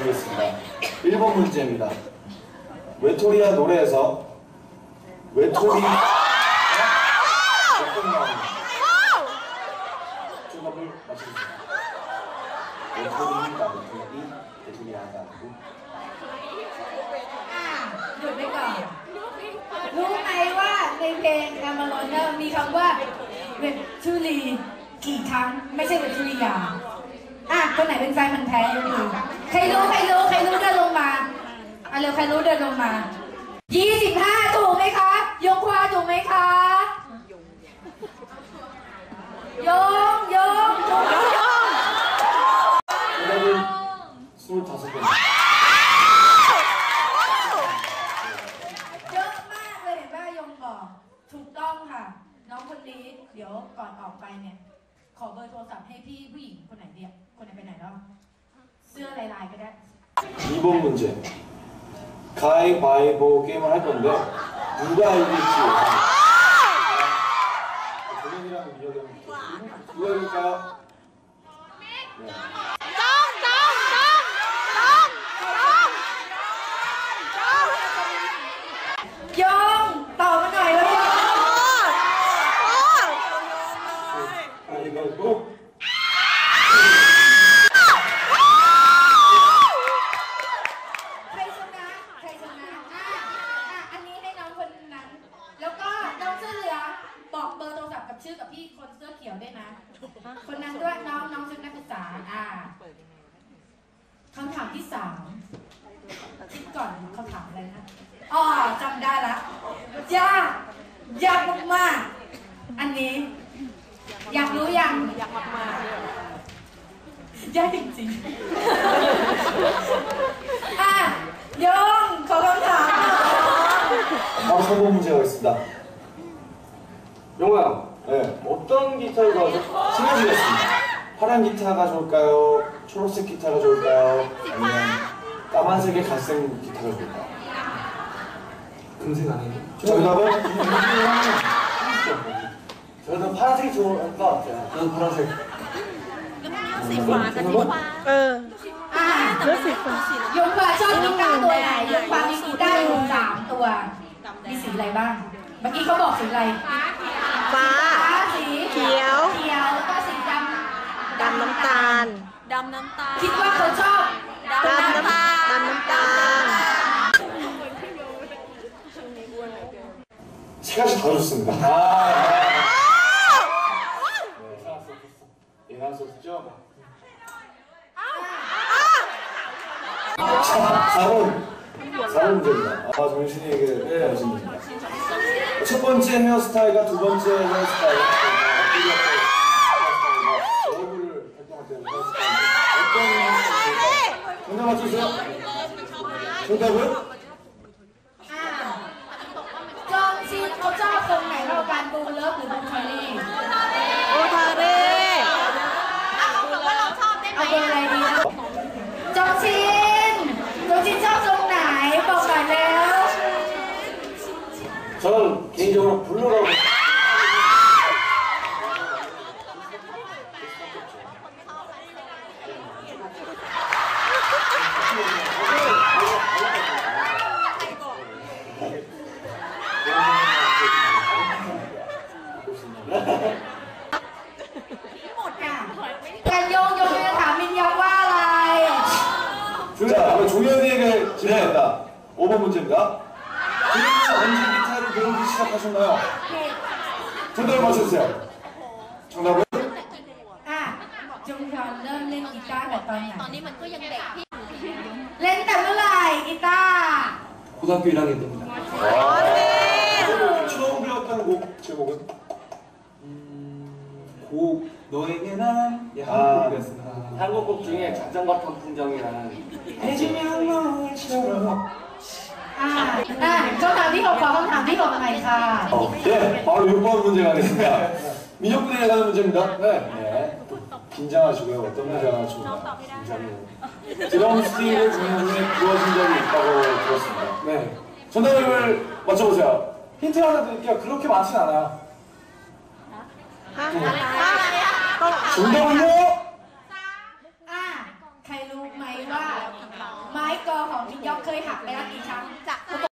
드리겠습니다. 1번 문제입니다. 외톨이야 노래에서 외톨이 몇번 나옵니다. 정답을 맞춰주세요. 외톨이다 외톨이 외톨이야가 아니고 อ่ะหยุดไว้ก่อน รู้ไหมว่าในเพลงแอม a ลอนเนอร์มีคำว่าเวทูลีกี่ครั้ง ไม่ใช่เวทูลียาอ่ะ คนไหนเป็นแฟนมันธุ์แท้ยกมือใครรู้ใครรู้ใครรู้เดินลงมาอ่ะเร็วใครรู้เดินลงมา 25 ถูกไหมคะ ยกควาถูกไหมคะ ยงยงถูก 정답은 25번 เยอะมากเลยเห็นว่ายงบอก ถูกต้องค่ะ น้องคนนี้เดี๋ยวก่อนออกไปเนี่ย ขอเบอร์โทรศัพท์ให้พี่ผู้หญิงคนไหนเดียวคน 2번 문제 가위바위보 뭐 게임을 할 건데 누가 이길지 조명이랑 민혁이랑 누가 이길까요? 네. 가위바위보 ชื่อกับพี่คนเสื้อเขียวด้วยนะ คนนั้นด้วยน้องน้องชุดนักศึกษาอ่าคำถามที่สามคิดก่อนเขาถามอะไรนะอ๋อจำได้ละยากยากมากๆอันนี้ อยากรู้ยังอยากมากๆยากจริงๆ อ่ะยงขอคำถามหน่อย 바로 3번 문제 가겠습니다 영호야, 네, 어떤 기타를 가져? 신해주겠습니다 파란 기타가 좋을까요? 초록색 기타가 좋을까요? 아니면 까만색의 갈색 기타가 좋을까요? 금색 아니에요? 정답은? 저는 파란색이 좋을 것 같아요. 저는 파란색. สีฟ้ากับสีฟ้าเออ อ่ะ เลือกสีฟ้าย งฟ้าชอบกีตาร์ตัวไหนยงฟ้ามีกีตาร์อยู่สามตัว มีสีอะไรบ้าง เมื่อกี้เขาบอกสีอะไร ฟ้า ฟ้าสี เขียว เขียวแล้วก็สีดำ ดำน้ำตาล ดำน้ำตาล คิดว่าเขาชอบ ดำน้ำดำน้ำตาล 세 가지 다 좋습니다. 아, 네. 예상 썼죠? 자, 4번. 4번 문제입니다. 아, 정신이 이게 떨어집니다. 첫 번째 헤어스타일과 두 번째 헤어스타일. 얼굴을 활동할 때. 어떤. 정답 맞추세요. 정답은? อ่า 개인적으로 블루라고. 자, 그럼 종현이에게 질문합니다. 5번 문제입니다. 종현이는 언제 기타를 배우기 시작하셨나요? 정답을 맞춰주세요. 정답은? 아, 종현, ริ่ 練 กีตาร์ แต่ตอนไหน ตอนนี้มันก็ยังเด็กพี่ เล่นแต่เมื่อไหร่กีตาร์ 고등학교 1학년 때입니다. 처음 배웠던 곡 제목은? 곡 너에게 난 예, 아. 한국곡이었습니다. 한국곡 중에 자전거 탄 풍경이라는 해주면 너처럼 อ่าอ่าคำถามที่หกขอคำถามที่หกใหม่ค่ะ 어, 네, 바로 6번 문제 가겠습니다. 민혁군에 관한 문제입니다. 네. 네. 긴장하시고요. 어떤 문제가 나왔습니다. 긴장해요. 드럼 스틱을 종현이에 부어진 적이 있다고 들었습니다. 네. 정답을 맞춰보세요. 힌트 하나 드릴게요. 그렇게 많진 않아요. ฮะอะไรอะต้อง 정답은요?